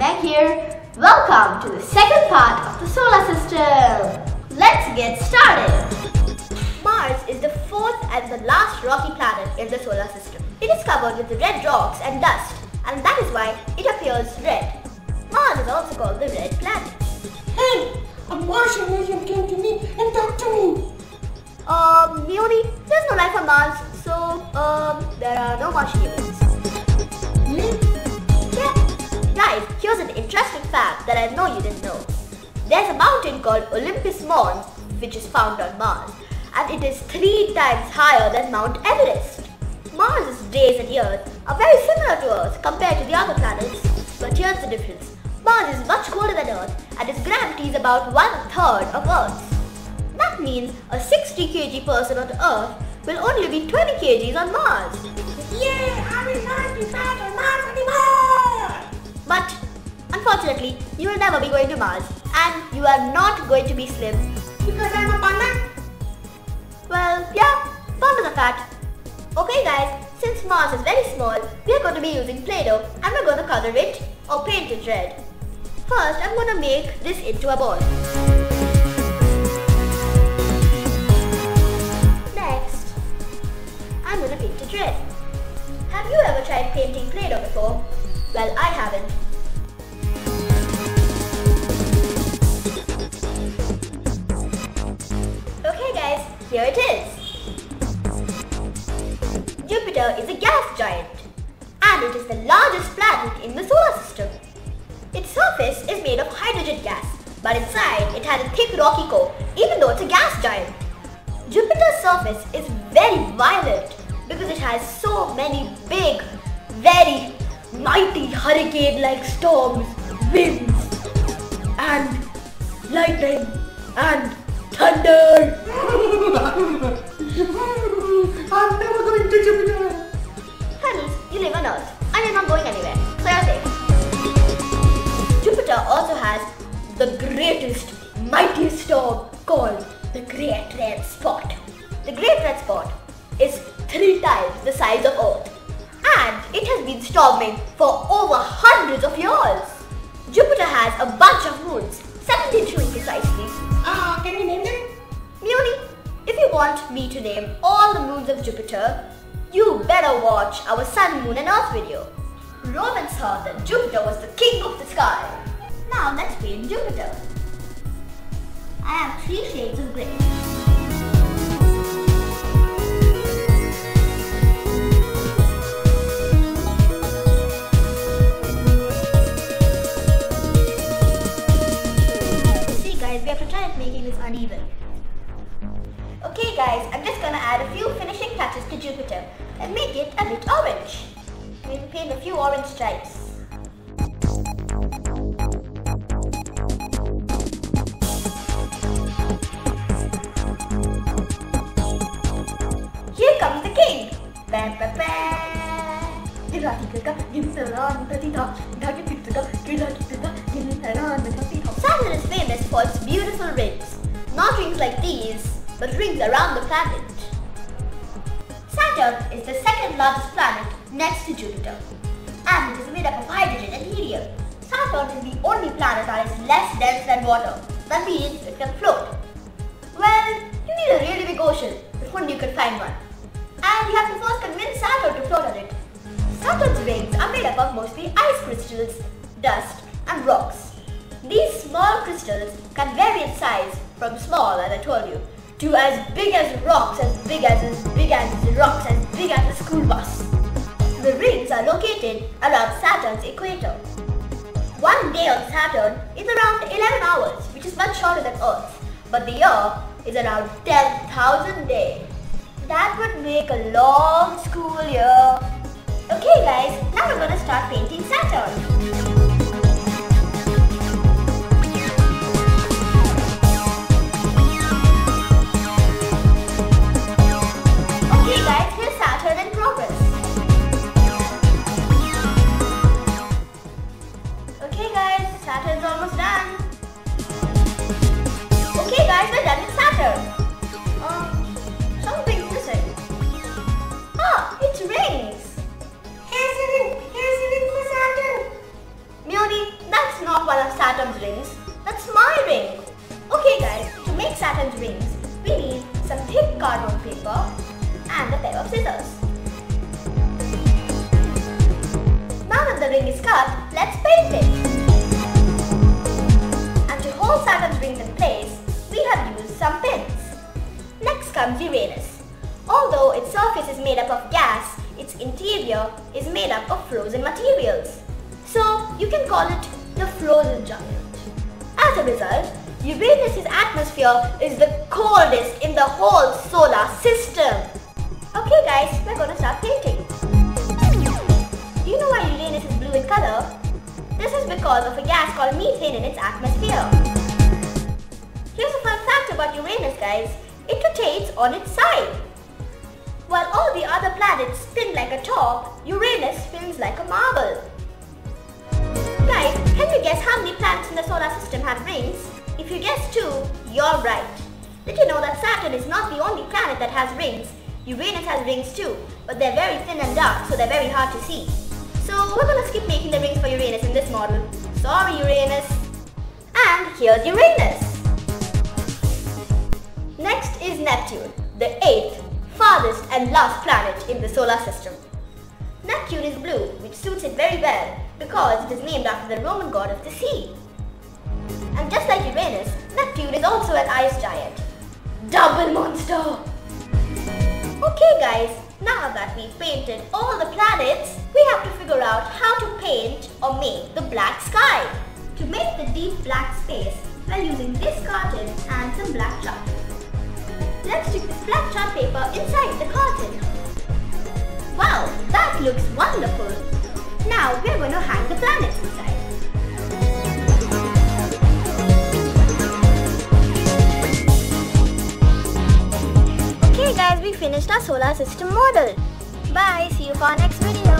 Meg here. Welcome to the second part of the solar system. Let's get started. Mars is the fourth and the last rocky planet in the solar system. It is covered with red rocks and dust and that is why it appears red. Mars is also called the red planet. Hey, a Martian alien came to me and talked to me. Um, Muni, there's no life on Mars, so um, there are no Martian aliens. Here's an interesting fact that I know you didn't know. There's a mountain called Olympus Mons, which is found on Mars, and it is three times higher than Mount Everest. Mars' days and years are very similar to Earth compared to the other planets, but here's the difference. Mars is much colder than Earth, and its gravity is about one third of Earth's. That means a 60 kg person on Earth will only be 20 kgs on Mars. Yeah, I will not be fat on Mars anymore. But unfortunately, you will never be going to Mars and you are not going to be slim. Because I'm a panda. Well, yeah, pandas are fat. Okay guys, since Mars is very small, we are going to be using Play-Doh and we're going to color it or paint it red. First, I'm going to make this into a ball. Next, I'm going to paint it red. Have you ever tried painting Play-Doh before? Well, I haven't. Here it is. Jupiter is a gas giant and it is the largest planet in the solar system. Its surface is made of hydrogen gas, but inside it has a thick rocky core even though it's a gas giant. Jupiter's surface is very violent because it has so many big, very mighty hurricane-like storms, winds, and lightning, and thunder. I'm never going to Jupiter. Honey, you live on Earth and you're not going anywhere, so you're safe. Jupiter also has the greatest, mightiest storm called the Great Red Spot. The Great Red Spot is three times the size of Earth and it has been storming for over hundreds of years. Jupiter has a bunch of moons, 72 precisely. Ah, uh, can you name them? Muni, if you want me to name all the moons of Jupiter, you better watch our Sun, Moon and Earth video. Romans thought that Jupiter was the king of the sky. Now let's paint Jupiter. I have three shades of grey. And make it a bit orange. Maybe paint a few orange stripes. Here comes the king! Ba, ba, ba. Saturn is famous for its beautiful rings. Not rings like these, but rings around the planet. Saturn is the second largest planet next to Jupiter. And it is made up of hydrogen and helium. Saturn is the only planet that is less dense than water. That means it can float. Well, you need a really big ocean before you can find one. And you have to first convince Saturn to float on it. Saturn's rings are made up of mostly ice crystals, dust and rocks. These small crystals can vary in size from small, as I told you, to as big as rocks, as big as as big as rocks, as big as a school bus. The rings are located around Saturn's equator. One day on Saturn is around 11 hours, which is much shorter than Earth, but the year is around 10,000 days. That would make a long school year. Okay guys, now we're gonna start painting Saturn. Rings. That's my ring. Okay guys, to make Saturn's rings, we need some thick cardboard paper and a pair of scissors. Now that the ring is cut, let's paint it. And to hold Saturn's rings in place, we have used some pins. Next comes Uranus. Although its surface is made up of gas, its interior is made up of frozen materials. So you can call it the frozen jungle. As a result, Uranus' atmosphere is the coldest in the whole solar system. Okay guys, we're gonna start painting. Do you know why Uranus is blue in color? This is because of a gas called methane in its atmosphere. Here's a fun fact about Uranus guys. It rotates on its side. While all the other planets spin like a top, Uranus spins like a marble. Planets in the solar system have rings? If you guess two, you're right. Did you know that Saturn is not the only planet that has rings? Uranus has rings too, but they're very thin and dark, so they're very hard to see. So we're gonna skip making the rings for Uranus in this model. Sorry Uranus. And here's Uranus. Next is Neptune, the eighth, farthest and last planet in the solar system. Neptune is blue, which suits it very well because it is named after the Roman god of the sea. And just like Uranus, Neptune is also an ice giant. Double monster! Okay guys, now that we've painted all the planets, we have to figure out how to paint or make the black sky. To make the deep black space, we're using this carton and some black chalk. Let's stick this black chart paper inside the carton. Looks wonderful. Now we're going to hang the planets inside. Okay guys, we finished our solar system model. Bye, see you for our next video.